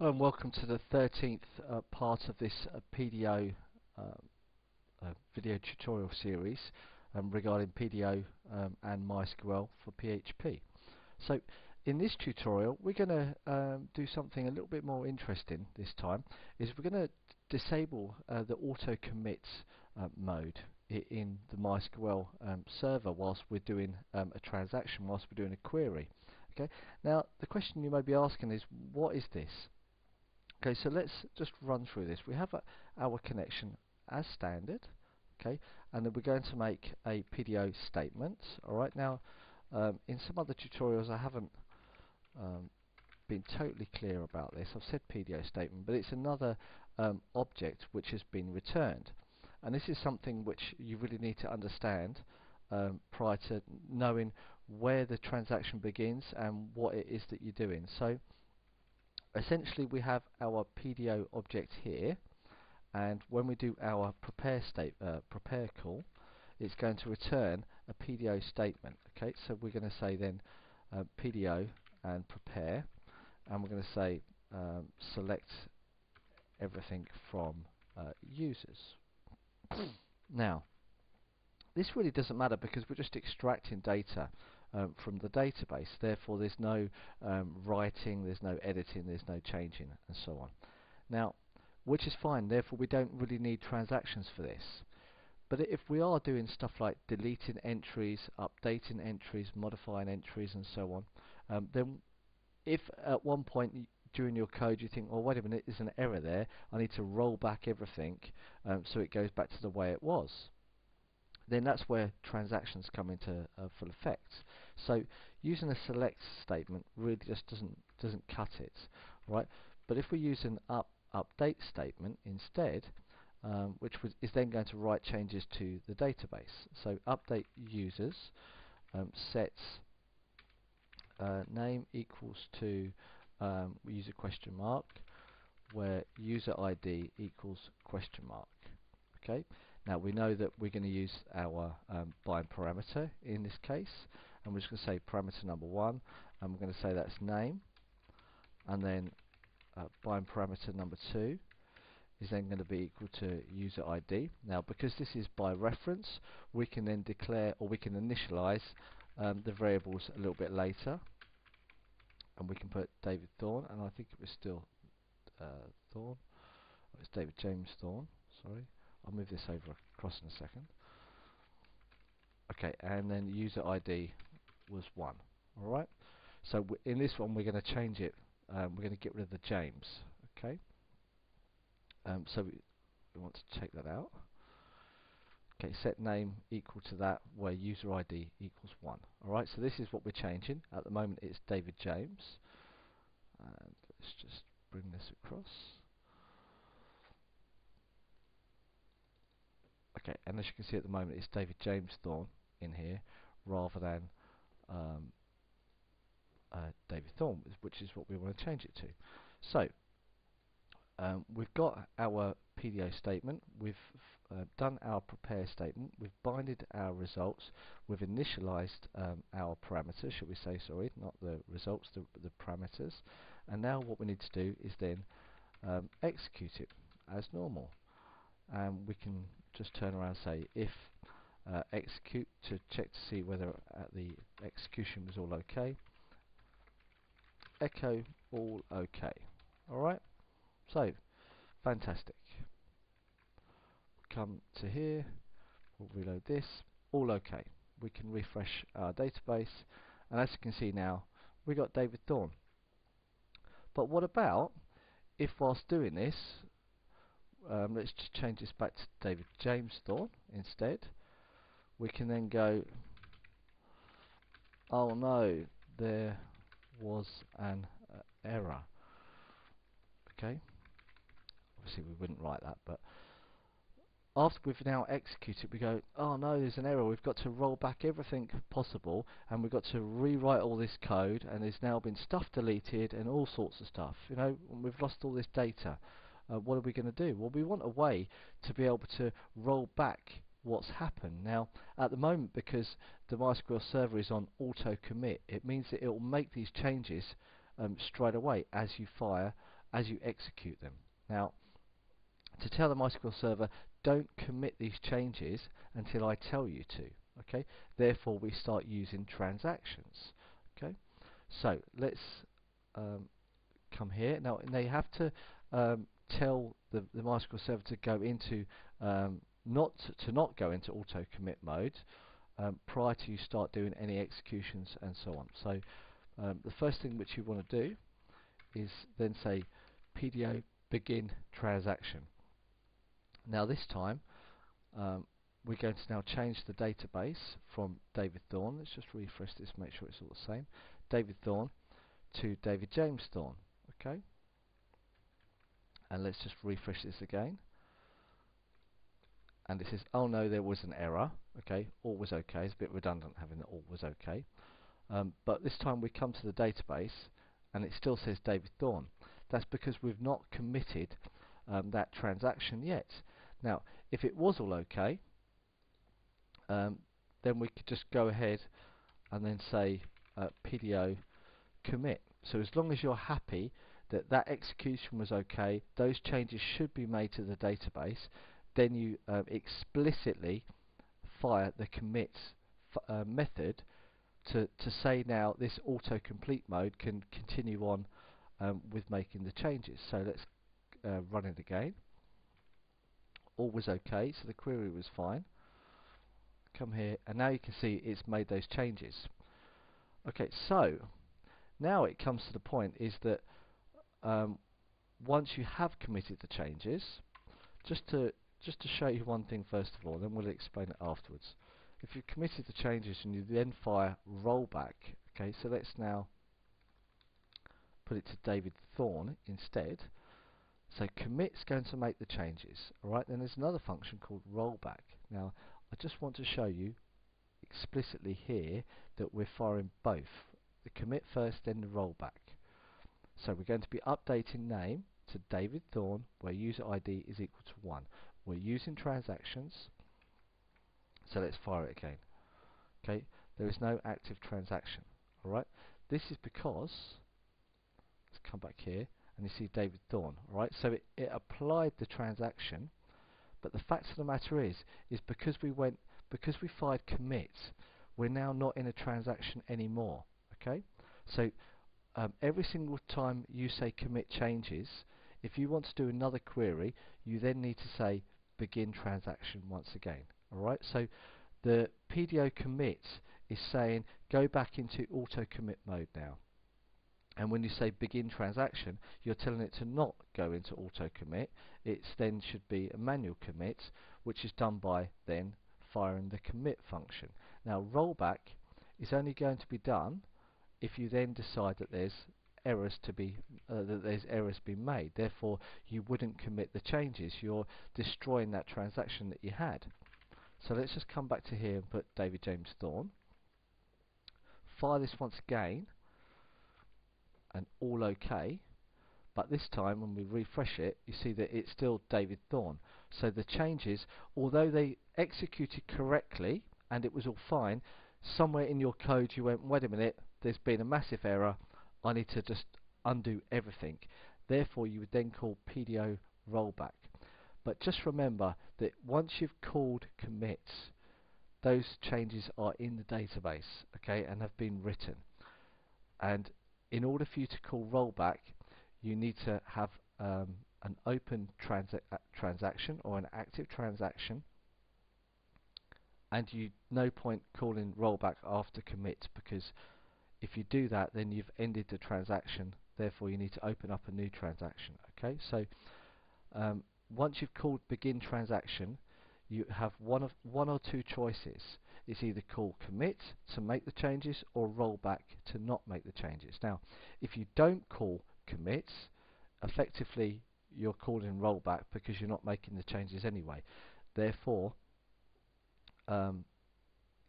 Hello and welcome to the 13th uh, part of this uh, PDO uh, uh, video tutorial series um, regarding PDO um, and MySQL for PHP. So in this tutorial we're going to um, do something a little bit more interesting this time is we're going to disable uh, the auto commit uh, mode in the MySQL um, server whilst we're doing um, a transaction, whilst we're doing a query. Okay. Now the question you may be asking is what is this? Okay, so let's just run through this. We have a, our connection as standard, okay, and then we're going to make a PDO statement. All right, now um, in some other tutorials I haven't um, been totally clear about this. I've said PDO statement, but it's another um, object which has been returned, and this is something which you really need to understand um, prior to knowing where the transaction begins and what it is that you're doing. So essentially we have our PDO object here and when we do our prepare state uh, prepare call it's going to return a PDO statement. Okay so we're going to say then uh, PDO and prepare and we're going to say um, select everything from uh, users. Now this really doesn't matter because we're just extracting data um, from the database. Therefore, there's no um, writing, there's no editing, there's no changing, and so on. Now, which is fine. Therefore, we don't really need transactions for this. But if we are doing stuff like deleting entries, updating entries, modifying entries, and so on, um, then if at one point during your code you think, oh wait a minute, there's an error there, I need to roll back everything um, so it goes back to the way it was then that's where transactions come into uh, full effect. So using a select statement really just doesn't doesn't cut it, right? But if we use an up update statement instead, um, which is then going to write changes to the database. So update users um, sets uh, name equals to um, we use a question mark where user ID equals question mark. Okay. Now we know that we're going to use our um, bind parameter in this case and we're just going to say parameter number one and we're going to say that's name and then uh, bind parameter number two is then going to be equal to user ID. Now because this is by reference we can then declare or we can initialize um, the variables a little bit later and we can put David Thorne and I think it was still uh, Thorne, oh, it's David James Thorne, sorry I'll move this over across in a second. Okay, and then user ID was 1. Alright, so in this one we're going to change it. Um, we're going to get rid of the James. Okay, um, so we, we want to take that out. Okay, set name equal to that where user ID equals 1. Alright, so this is what we're changing. At the moment it's David James. And let's just bring this across. Okay, and as you can see at the moment, it's David James Thorne in here rather than um, uh, David Thorne, which is what we want to change it to. So um, we've got our PDO statement, we've uh, done our prepare statement, we've binded our results, we've initialized um, our parameters, should we say, sorry, not the results, the, the parameters, and now what we need to do is then um, execute it as normal. And we can just turn around and say if uh, execute to check to see whether uh, the execution was all okay. Echo all okay. Alright so fantastic. Come to here. We'll reload this. All okay. We can refresh our database. And as you can see now we got David Thorne. But what about if whilst doing this um, let's just change this back to David James Thorne instead. We can then go oh no there was an uh, error. Okay. Obviously we wouldn't write that but after we've now executed we go oh no there's an error. We've got to roll back everything possible and we've got to rewrite all this code and there's now been stuff deleted and all sorts of stuff. You know we've lost all this data uh, what are we going to do? Well, we want a way to be able to roll back what's happened. Now, at the moment, because the MySQL server is on auto commit, it means that it will make these changes um, straight away as you fire as you execute them. Now, to tell the MySQL server, don't commit these changes until I tell you to. Okay. Therefore, we start using transactions. Okay. So let's um, come here. Now they have to um, tell the, the MySQL server to go into um, not to, to, not go into auto commit mode um, prior to you start doing any executions and so on. So um, the first thing which you want to do is then say PDO begin transaction. Now this time um, we're going to now change the database from David Thorn. Let's just refresh this, make sure it's all the same. David Thorn to David James Thorn. Okay. And let's just refresh this again. And it says, oh no, there was an error. Okay, all was okay. It's a bit redundant having that all was okay. Um, but this time we come to the database and it still says David Thorn. That's because we've not committed um, that transaction yet. Now, if it was all okay, um, then we could just go ahead and then say uh, PDO commit. So as long as you're happy that that execution was okay, those changes should be made to the database, then you uh, explicitly fire the commit uh, method to, to say now this autocomplete mode can continue on um, with making the changes. So let's uh, run it again. All was okay, so the query was fine. Come here, and now you can see it's made those changes. Okay, so now it comes to the point is that um, once you have committed the changes, just to just to show you one thing first of all, then we'll explain it afterwards. If you've committed the changes and you then fire rollback, okay, so let's now put it to David Thorn instead. So commit's going to make the changes. Alright, then there's another function called rollback. Now, I just want to show you explicitly here that we're firing both. The commit first, then the rollback. So we're going to be updating name to David Thorn, where user ID is equal to 1. We're using transactions, so let's fire it again. Okay, there is no active transaction. Alright, this is because, let's come back here, and you see David Thorn. Alright, so it, it applied the transaction, but the fact of the matter is, is because we went, because we fired commit, we're now not in a transaction anymore. Okay, so um, every single time you say commit changes, if you want to do another query, you then need to say begin transaction once again. Alright, so the PDO commit is saying go back into auto commit mode now. And when you say begin transaction, you're telling it to not go into auto commit. It then should be a manual commit, which is done by then firing the commit function. Now rollback is only going to be done if you then decide that there's errors to be uh, that there's errors being made therefore you wouldn't commit the changes. You're destroying that transaction that you had. So let's just come back to here and put David James Thorn. Fire this once again and all okay. But this time when we refresh it you see that it's still David Thorn. So the changes although they executed correctly and it was all fine somewhere in your code you went wait a minute there's been a massive error I need to just undo everything. Therefore, you would then call PDO rollback. But just remember that once you've called commits, those changes are in the database, okay, and have been written. And in order for you to call rollback, you need to have um, an open transa uh, transaction or an active transaction and you no point calling rollback after commit because if you do that, then you've ended the transaction. Therefore, you need to open up a new transaction. Okay, so um, once you've called begin transaction, you have one of one or two choices. It's either call commit to make the changes or rollback to not make the changes. Now, if you don't call commit, effectively you're calling rollback because you're not making the changes anyway. Therefore, um,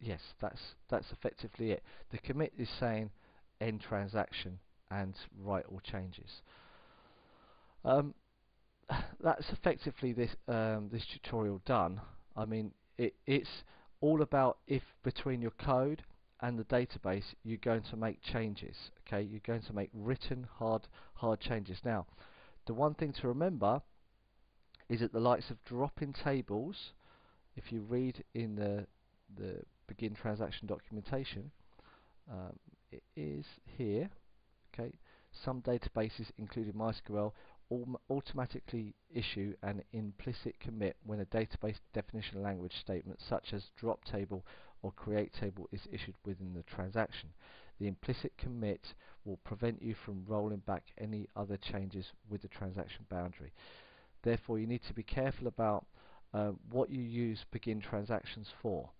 yes, that's that's effectively it. The commit is saying end transaction and write all changes. Um, that's effectively this um, this tutorial done. I mean, it, it's all about if between your code and the database you're going to make changes. Okay, you're going to make written hard hard changes. Now, the one thing to remember is that the likes of drop-in tables, if you read in the the begin transaction documentation, um, it is here. Okay, some databases, including MySQL, automatically issue an implicit commit when a database definition language statement such as drop table or create table is issued within the transaction. The implicit commit will prevent you from rolling back any other changes with the transaction boundary. Therefore, you need to be careful about uh, what you use begin transactions for.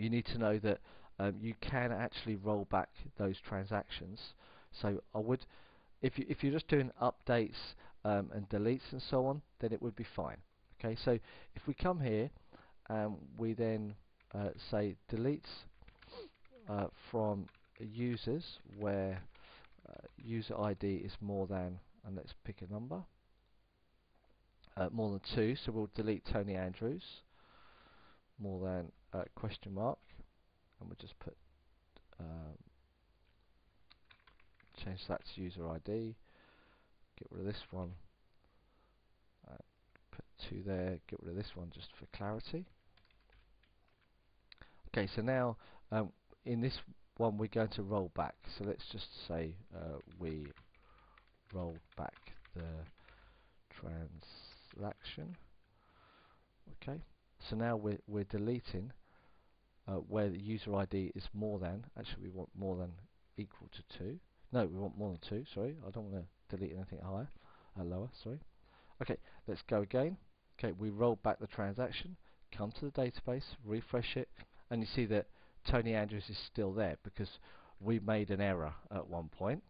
You need to know that um, you can actually roll back those transactions. So I would if you if you're just doing updates um, and deletes and so on, then it would be fine. Okay, so if we come here and we then uh, say deletes uh, from users where uh, user ID is more than, and let's pick a number, uh, more than two, so we'll delete Tony Andrews, more than uh, question mark, and we'll just put um, change that to user ID get rid of this one uh, put two there get rid of this one just for clarity. Okay so now um, in this one we're going to roll back so let's just say uh, we roll back the transaction. Okay so now we're, we're deleting uh, where the user ID is more than actually we want more than equal to 2 no, we want more than two, sorry. I don't want to delete anything higher, uh, lower, sorry. Okay, let's go again. Okay, we roll back the transaction, come to the database, refresh it, and you see that Tony Andrews is still there because we made an error at one point.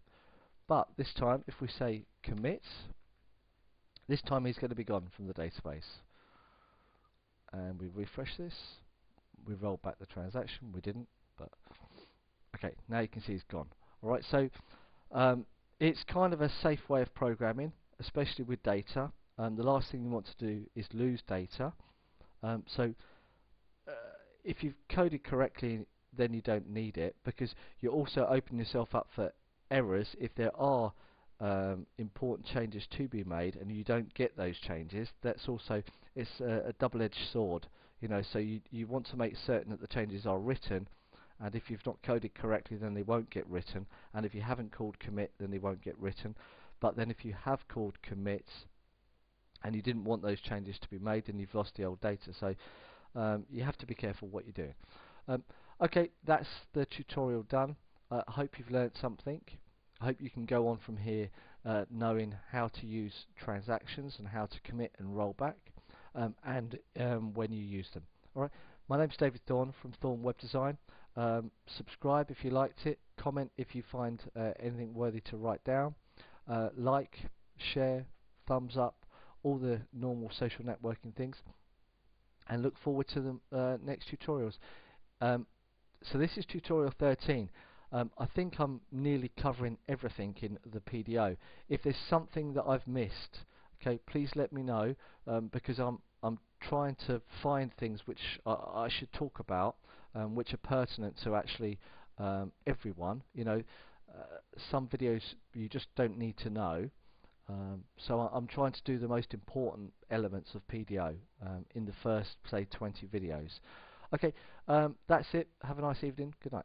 But this time, if we say commit, this time he's going to be gone from the database. And we refresh this, we roll back the transaction, we didn't, but okay, now you can see it's gone alright so um, it's kind of a safe way of programming, especially with data. Um, the last thing you want to do is lose data. Um, so uh, if you've coded correctly, then you don't need it because you're also opening yourself up for errors if there are um, important changes to be made and you don't get those changes. That's also it's a, a double-edged sword. You know, so you you want to make certain that the changes are written and if you've not coded correctly then they won't get written and if you haven't called commit then they won't get written but then if you have called commit and you didn't want those changes to be made then you've lost the old data so um, you have to be careful what you're doing um, okay that's the tutorial done uh, I hope you've learned something I hope you can go on from here uh, knowing how to use transactions and how to commit and roll back um, and um, when you use them alright my name's David Thorne from Thorne Web Design um, subscribe if you liked it. Comment if you find uh, anything worthy to write down. Uh, like, share, thumbs up, all the normal social networking things. And look forward to the uh, next tutorials. Um, so this is tutorial 13. Um, I think I'm nearly covering everything in the PDO. If there's something that I've missed, okay, please let me know um, because I'm I'm trying to find things which I, I should talk about um, which are pertinent to actually um, everyone. You know, uh, some videos you just don't need to know. Um, so I, am trying to do the most important elements of PDO um, in the first, say, 20 videos. Okay, that's it. Have a nice evening. Good night.